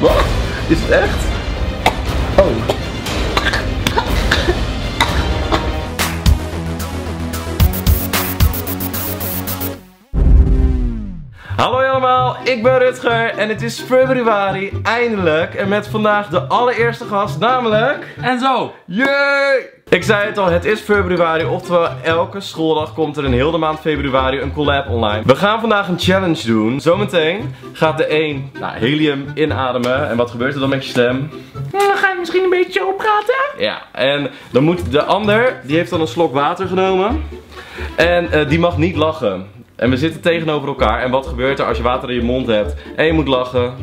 Wat? Is het echt? Allemaal, ik ben Rutger en het is februari, eindelijk. En met vandaag de allereerste gast, namelijk... En zo. Yay! Ik zei het al, het is februari, oftewel elke schooldag komt er in heel de maand februari een collab online. We gaan vandaag een challenge doen. Zometeen gaat de een nou, helium inademen. En wat gebeurt er dan met je stem? Dan ga je misschien een beetje oppraten. Ja, en dan moet de ander, die heeft dan een slok water genomen. En eh, die mag niet lachen. En we zitten tegenover elkaar. En wat gebeurt er als je water in je mond hebt en je moet lachen?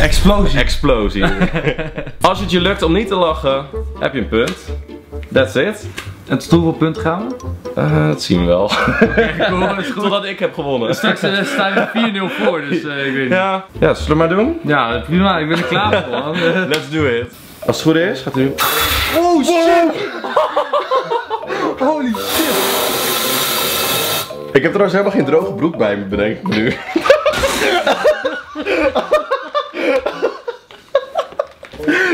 Explosie. Explosie. als het je lukt om niet te lachen, heb je een punt. That's it. En tot hoeveel punten gaan we? Eh, dat zien we wel. Cool, is goed. Totdat ik heb gewonnen. Straks eh, staan we 4-0 voor, dus eh, ik weet niet. Ja. Ja, ja, zullen we maar doen? prima. Ik ben er klaar voor, man. Let's do it. Als het goed is, gaat u. Oh shit! Holy shit! Ik heb trouwens helemaal geen droge broek bij me, bedenk ik nu.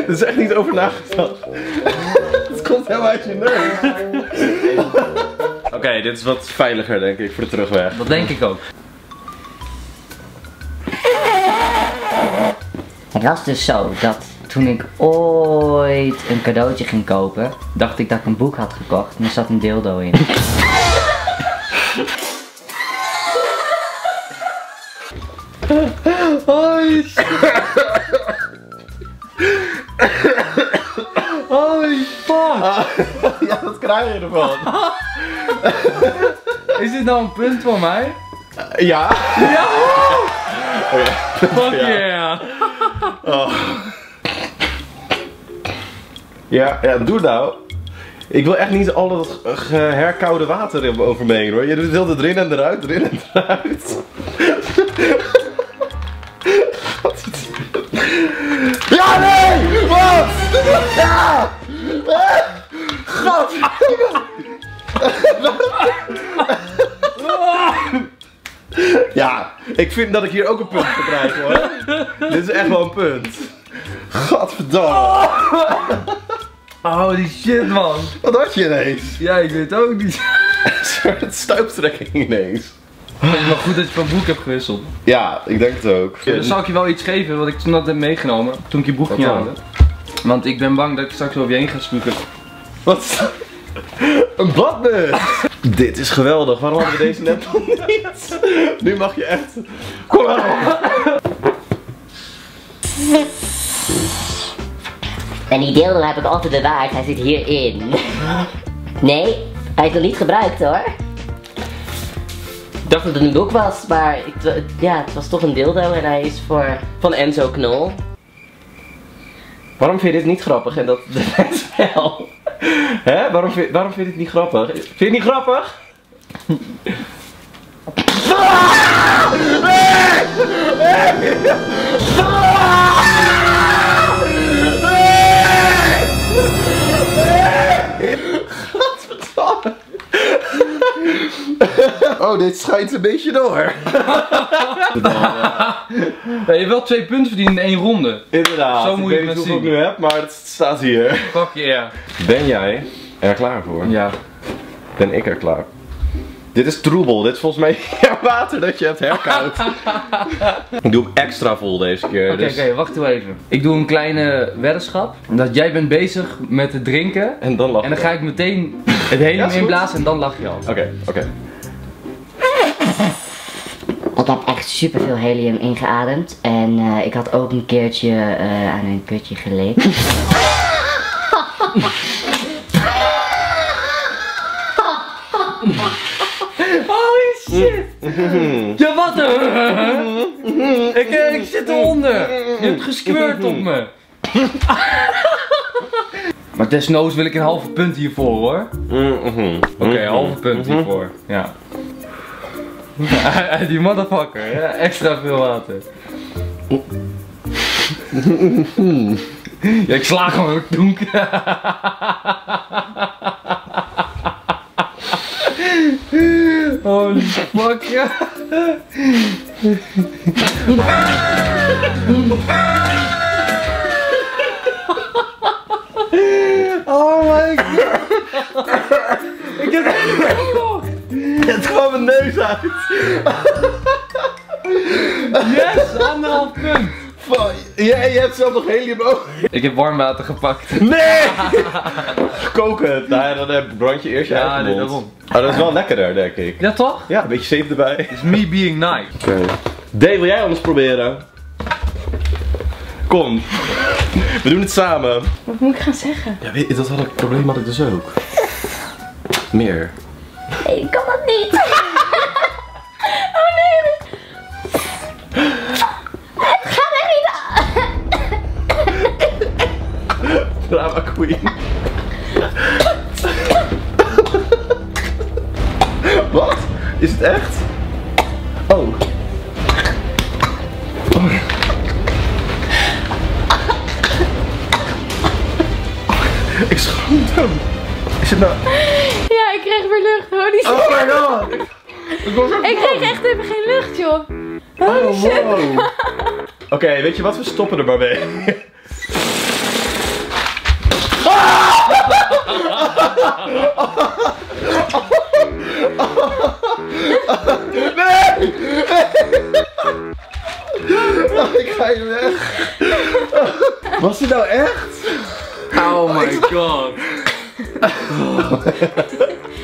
Er is echt niet over nagedacht. Het komt helemaal uit je neus. Oké, dit is wat veiliger denk ik voor de terugweg. Dat denk ik ook. Het was dus zo dat toen ik ooit een cadeautje ging kopen, dacht ik dat ik een boek had gekocht en er zat een dildo in. Holy shit! Holy fuck! Ja, dat krijg je ervan. Is dit nou een punt voor mij? Ja. Ja! Oké. Fuck Ja. yeah! Oh. Ja, ja, doe nou. Ik wil echt niet al dat herkoude water over me heen hoor. Je doet het erin en eruit, erin en eruit. Ja! God! Ja, ik vind dat ik hier ook een punt voor krijg hoor. Dit is echt wel een punt. Godverdomme. Holy shit, man! Wat had je ineens? Ja, ik weet het ook niet. Een soort stuiptrekking ineens. Het is maar goed dat je van broek hebt gewisseld. Ja, ik denk het ook. Dan zal ik je wel iets geven wat ik toen had meegenomen. Toen ik je broek ging halen. Want ik ben bang dat ik straks over je heen ga spugen. Wat? Een badmus! Dit is geweldig, waarom hadden we deze net nog niet? Nu mag je echt. Kom maar op! En die dildo heb ik altijd bewaard, hij zit hierin. Nee, hij is nog niet gebruikt hoor. Ik dacht dat het een boek was, maar ik, het- ja, het was toch een dildo en hij is voor... Van Enzo Knol. Waarom vind je dit niet grappig en dat de rest wel? Hè? Waarom vind, waarom vind je dit niet grappig? Vind je het niet grappig? Oh, dit schijnt een beetje door. Ja, je hebt wel twee punten verdiend in één ronde. Inderdaad. Zo moet ik je het zien. ik nu heb, maar het staat hier. Fuck yeah. Ben jij er klaar voor? Ja. Ben ik er klaar? Dit is troebel. Dit is volgens mij water dat je hebt herkoud. ik doe hem extra vol deze keer. Oké, dus... oké, wacht even. Ik doe een kleine weddenschap. Dat jij bent bezig met het drinken. En dan lach En dan je. ga ik meteen het helium Ja, inblazen en dan lach je al. Oké, oké. Ik heb echt superveel helium ingeademd en eh, ik had ook een keertje eh, aan een kutje geleekt. Holy shit! Ja, wat een... ik, eh, ik zit eronder. Je hebt gesquirt op me. maar desnoods wil ik een halve punt hiervoor hoor. Mhm. Oké, halve punt hiervoor. Ja. Die motherfucker, ja, extra veel water. ja, ik sla gewoon donk. Holy fuck, ja. Oh my god. Ik heb Het kwam mijn neus uit. Yes, anderhalf punt. Jij, jij hebt zelf nog helium ook. Ik heb warm water gepakt. Nee! Koken het. Nou ja, dan brand je eerst je Ja, nee, daarom. Oh, dat is wel lekkerder, denk ik. Ja, toch? Ja, een beetje zeep erbij. It's me being nice. Oké. Dave, wil jij anders proberen? Kom. We doen het samen. Wat moet ik gaan zeggen? Ja, weet je, dat had ik, probleem had ik dus ook. Meer. Nee, ik oh. Ik me dood. Is het nou... Ja, ik kreeg weer lucht. Holy shit. Oh my god! Ik was Ik kreeg echt even geen lucht, joh. Holy Oh, shit. wow. Oké, weet je wat? We stoppen er maar mee. Nee! Ik ga je weg. Was dit nou echt? Oh my god.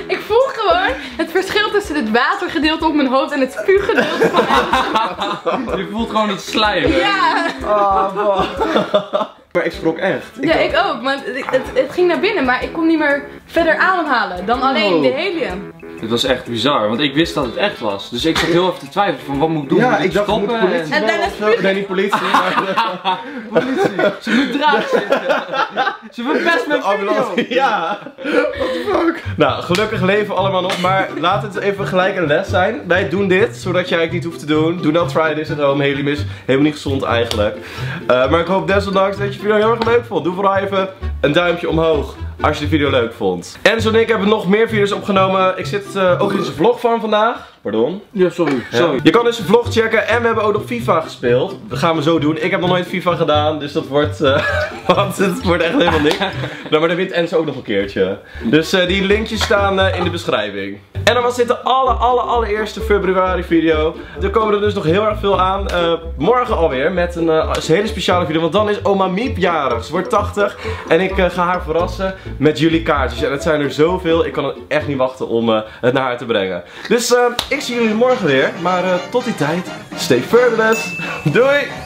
Ik voel gewoon het verschil tussen het watergedeelte op mijn hoofd en het spuuggedeelte van mij. Je voelt gewoon het slijm. Ja. Ah, man. Maar ik schrok echt. Ja, ik ook. Maar het, het, het ging naar binnen, maar ik kon niet meer verder ademhalen dan alleen Oh. de helium. Dit was echt bizar, want ik wist dat het echt was. Dus ik zat heel even te twijfelen van wat moet ik doen? Ja, Moet ik dacht, moet stoppen? de politie En of zo? Nee, niet politie, maar de Ze moet draad zitten. Ze verpest mijn ambulance. video. Ja, what the fuck. Nou, gelukkig leven allemaal nog, maar laat het even gelijk een les zijn. Wij doen dit, zodat jij het niet hoeft te doen. Do not try this at home. Helium is helemaal niet gezond eigenlijk. Uh, maar ik hoop desondanks dat je de video heel erg leuk vond. Doe vooral even een duimpje omhoog. Als je de video leuk vond. Enzo en ik hebben nog meer video's opgenomen. Ik zit uh, ook in zijn vlog van vandaag. Pardon. Ja, sorry. Sorry. Je kan dus een vlog checken en we hebben ook nog FIFA gespeeld. Dat gaan we zo doen. Ik heb nog nooit FIFA gedaan, dus dat wordt, uh, want het wordt echt helemaal niks. nou, maar dan wint Enzo ook nog een keertje. Dus uh, die linkjes staan uh, in de beschrijving. En dan was dit de alle, alle, allereerste februari video. Er komen er dus nog heel erg veel aan. morgen alweer met een, hele speciale video, want dan is oma Miep jarig. Ze wordt 80 en ik ga haar verrassen met jullie kaartjes. En het zijn er zoveel, ik kan het echt niet wachten om het naar haar te brengen. Dus ik zie jullie morgen weer. Maar tot die tijd, stay fabulous. Doei!